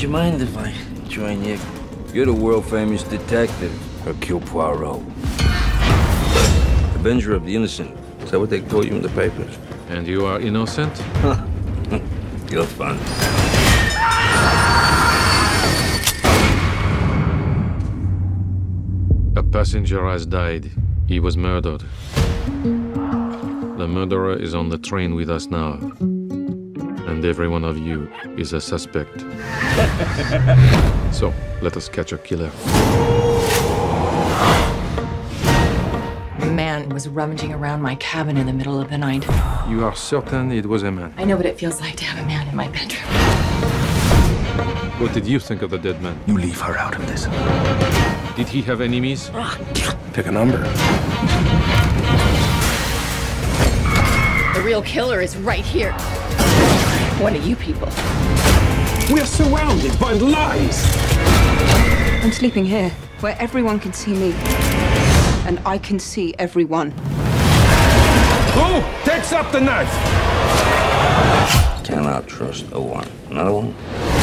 Would you mind if I join you? You're the world famous detective, Hercule Poirot. Avenger of the innocent. Is that what they call you in the papers? And you are innocent? You're fun. A passenger has died. He was murdered. The murderer is on the train with us now. And every one of you is a suspect. so, let us catch a killer. A man was rummaging around my cabin in the middle of the night. You are certain it was a man? I know what it feels like to have a man in my bedroom. What did you think of the dead man? You leave her out of this. Did he have enemies? Ah, Pick a number. The real killer is right here. One of you people. We're surrounded by lies. I'm sleeping here, where everyone can see me. And I can see everyone. Who takes up the knife? Cannot trust a one. Another one?